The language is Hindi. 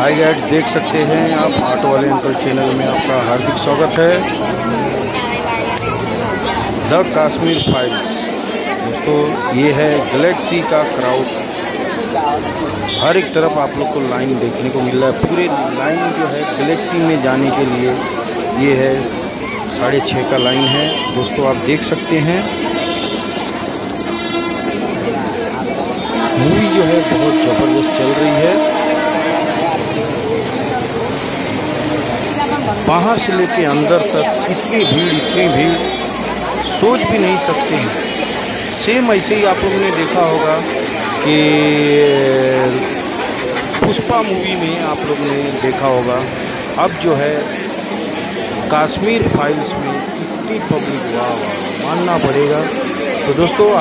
हाई गाइड देख सकते हैं आप ऑटो वाले अंकल चैनल में आपका हार्दिक स्वागत है। The Kashmir files. दोस्तों, ये है गलेक्सी का क्राउड। हर एक तरफ़ आप लोग को लाइन देखने को मिल रहा है। पूरे लाइन जो है गलेक्सी में जाने के लिए ये है साढ़े छः का लाइन है। दोस्तों, आप देख सकते हैं। मूवी जो है बहुत ज़बरदस्त चल रही है बाहर से लेके अंदर तक इतनी भीड़ इतनी भीड़, सोच भी नहीं सकते हैं। सेम ऐसे ही आप लोगों ने देखा होगा कि, पुष्पा मूवी में आप लोगों ने देखा होगा। अब जो है, कश्मीर फाइल्स में इतनी पब्लिक वाह, मानना पड़ेगा। तो दोस्तों